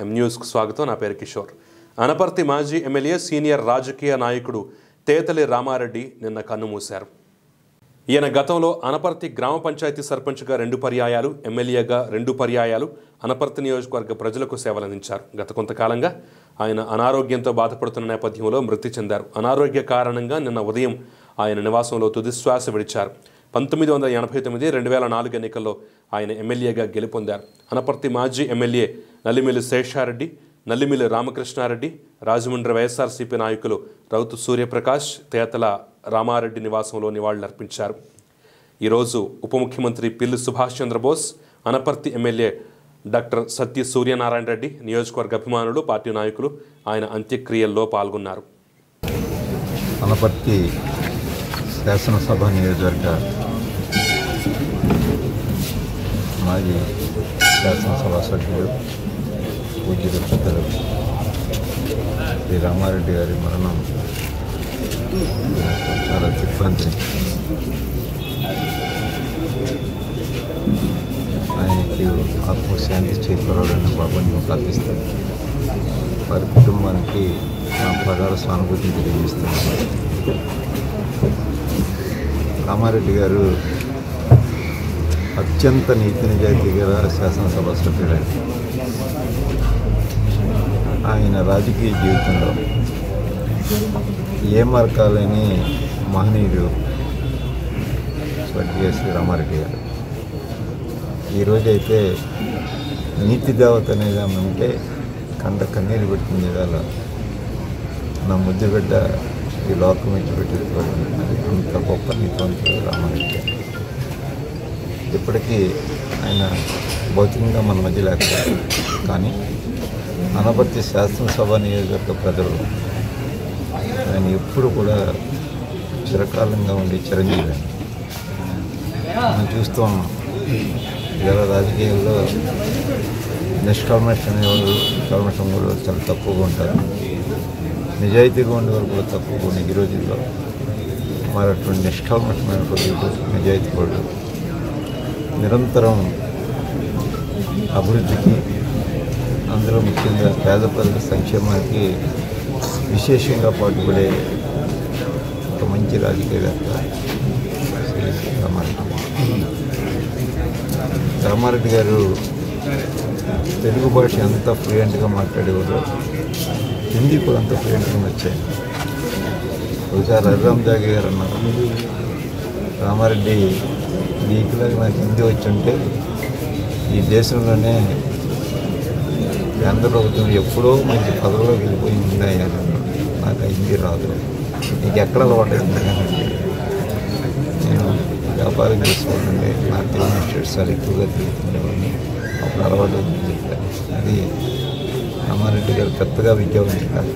ఎం న్యూస్కు స్వాగతం. నా పేరు కిషోర్. అనపర్తి మాజీ ఎమ్మెల్యే సీనియర్ రాజకీయ నాయకుడు తేతలి రామారెడ్డి నిన్న కన్నుమూశారు ఈయన గతంలో అనపర్తి గ్రామ పంచాయతీ సర్పంచ్గా రెండు పర్యాయాలు ఎమ్మెల్యేగా రెండు పర్యాయాలు అనపర్తి నియోజకవర్గ ప్రజలకు సేవలందించారు. గత కొంతకాలంగా ఆయన అనారోగ్యంతో బాధపడుతున్న నేపథ్యంలో మృతి చెందారు. అనారోగ్య కారణంగా నిన్న ఉదయం ఆయన నివాసంలో తుదిశ్వాస విడిచారు. పంతొమ్మిది వందల ఎనభై తొమ్మిది రెండు వేల నాలుగు ఎన్నికల్లో ఆయన ఎమ్మెల్యేగా గెలుపొందారు. అనపర్తి మాజీ ఎమ్మెల్యే నల్లిమిల్లి శేషారెడ్డి నల్లిమిల్లి రామకృష్ణారెడ్డి రాజమండ్రి వైఎస్ఆర్సీపీ నాయకులు రౌతు సూర్యప్రకాష్ తేతల రామారెడ్డి నివాసంలో నివాళులర్పించారు. ఈరోజు ఉప ముఖ్యమంత్రి పిల్లి సుభాష్ చంద్రబోస్ అనపర్తి ఎమ్మెల్యే డాక్టర్ సత్య సూర్యనారాయణ రెడ్డి నియోజకవర్గ అభిమానులు పార్టీ నాయకులు ఆయన అంత్యక్రియల్లో పాల్గొన్నారు. అనపర్తి శాసనసభ నియోజకవర్గ మాజీ శాసనసభ సభ్యులు పూజ్యులు పెద్దలు శ్రీ రామారెడ్డి గారి మరణం చాలా దిగ్భ్రాంతి ఆయనకి ఆత్మశాంతి చేకూరాలని బాబాని ప్రార్థిస్తాను వారి కుటుంబానికి నా ప్రగాఢ సానుభూతిని తెలియజేస్తున్నాను రామారెడ్డి గారు అత్యంత నీతి నిజాయితీ గల శాసనసభ సభ్యుడు. ఆయన రాజకీయ జీవితంలో ఏ మార్కాలేని మహనీయుడు స్వర్గీయ శ్రీ రామారెడ్డి గారు ఈరోజైతే నీతి దేవత అనేది ఆమె ఉంటే కండ కన్నీరు పెట్టింది ఇవాళ. నా ముద్దు బిడ్డ ఈ లోకం విడిచిపెట్టేది అది అంత గొప్ప నీతివంతుడు రామారెడ్డి గారు. ఇప్పటికీ ఆయన భౌతికంగా మన మధ్య లేకపోతే కానీ అనపర్తి శాసనసభ నియోజకవర్గ ప్రజలు ఆయన ఎప్పుడు కూడా చిరకాలంగా ఉండి చిరంజీవి మనం చూస్తూ ఉన్నాం. ఇవాళ రాజకీయాల్లో నిష్కల్మషం అనేవాళ్ళు కూడా చాలా తక్కువగా ఉంటారు. నిజాయితీగా ఉండేవారు కూడా తక్కువగా ఉన్నాయి ఈ రోజుల్లో. మరి అటువంటి నిష్కల్మషమైన నిజాయితీ కూడా నిరంతరం అభివృద్ధికి అందులో ముఖ్యంగా పేద ప్రజల సంక్షేమానికి విశేషంగా పాటుపడే ఒక మంచి రాజకీయవేత్త శ్రీ రామారెడ్డి. రామారెడ్డి గారు తెలుగు భాష ఎంత ఫ్లూయెంట్గా మాట్లాడేవారో హిందీ కూడా అంత ఫ్లూయెంట్గా వచ్చాయి ఒకసారి హరిరామ్ జాగి గారు అన్నారు. రామారెడ్డి నీకులాగా నాకు హిందీ వచ్చి ఉంటే ఈ దేశంలోనే కేంద్ర ప్రభుత్వం ఎప్పుడో మంచి పదవిలోకి వెళ్ళిపోయి ఉన్నాయని నాకు హిందీ రాదు. నీకు ఎక్కడ అలవాటు అయింది? నేను వ్యాపారం చేసుకోవాలంటే నా తెలుగు స్టేట్స్ చాలా ఎక్కువగా తిరుగుతుండేవాడిని. అప్పుడు అలవాటు అవుతుంది అది రామారెడ్డి గారు పెద్దగా విద్యావంతులు కాదు.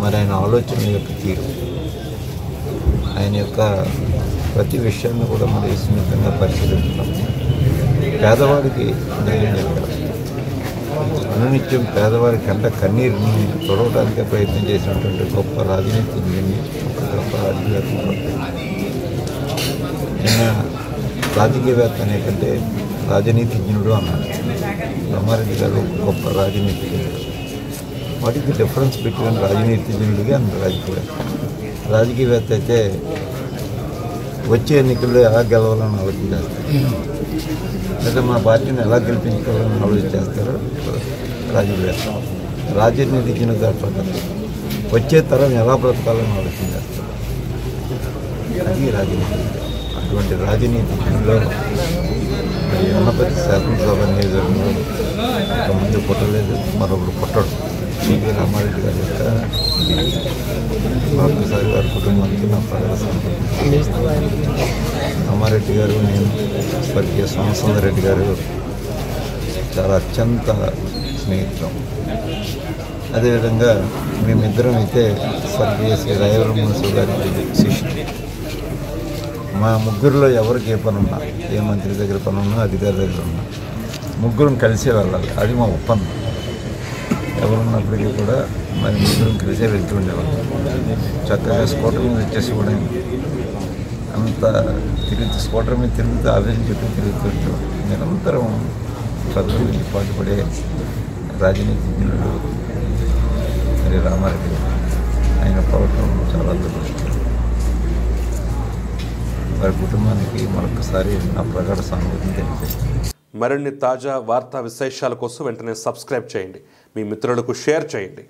మరి ఆయన ఆలోచన యొక్క తీరు. ఆయన యొక్క ప్రతి విషయాన్ని కూడా మరి సున్నితంగా పరిశీలిస్తున్నాం పేదవాడికి న్యాయం చెప్పారు అనునిత్యం పేదవారి కంట కన్నీరుని చూడటానికే ప్రయత్నం చేసినటువంటి గొప్ప రాజనీతిజ్ఞుని ఒక గొప్ప రాజకీయవేత్త నిన్న రాజకీయవేత్త అనే కంటే రాజనీతిజ్ఞుడు అన్నాడు. రామారెడ్డి గారు గొప్ప రాజనీతిజ్ఞుడు. వాటికి డిఫరెన్స్ బిట్వీన్ రాజనీతిజ్ఞుడిగా అండ్ రాజకీయవేత్త. రాజకీయవేత్త అయితే వచ్చే ఎన్నికల్లో ఎలా గెలవాలని ఆలోచించేస్తారు లేదా మా పార్టీని ఎలా గెలిపించుకోవాలని ఆలోచించేస్తారు రాజకీయవేత్త రాజనీతిజ్ఞుడు ప్రకారం వచ్చే తరం ఎలా బ్రతకాలని ఆలోచించేస్తారు అది రాజనీతి. అటువంటి రాజనీతిలో మరి ఉన్నపతి శాసనసభ నియోజకవర్గంలో ఒక ముందు పుట్టలేదు మరొకరు పుట్టడు సివి రామారెడ్డి గారి యొక్క బాబుసారి గారి కుటుంబానికి నా ప్రజల రామారెడ్డి గారు నేను స్వర్గీయ సోమసుందరెడ్డి గారు చాలా అత్యంత స్నేహితులం అదేవిధంగా మేమిద్దరం అయితే స్వర్గీయ శ్రీ రాయవరమసు గారి శిష్యులు మా ముగ్గురులో ఎవరికి ఏ పని ఉన్నా ఏ మంత్రి దగ్గర పని ఉన్నా అధికారి దగ్గర ఉన్నా ముగ్గురం కలిసే వెళ్ళాలి అది మా ఒప్పందం ఎవరున్నప్పటికీ కూడా మరి ముగ్గురం కలిసే వెళ్తూ ఉండేవాళ్ళం. చక్కగా స్కూటర్ మీద వచ్చేసి కూడా అంత తిరుగుతూ స్కూటర్ మీద తిరుగుతూ ఆఫీస్ చుట్టూ తిరుగుతుంటూ నిరంతరం చదువు గురించి పాటుపడే రాజనీతిజ్ఞుడు మరి రామారెడ్డి ఆయన ప్రభుత్వం చాలా దురదృష్టం వారి కుటుంబానికి మరొకసారి నా ప్రగాఢ సానుభూతిని తెలియజేస్తాను. మరిన్ని తాజా వార్తా విశేషాల కోసం వెంటనే సబ్స్క్రైబ్ చేయండి. మీ మిత్రులకు షేర్ చేయండి.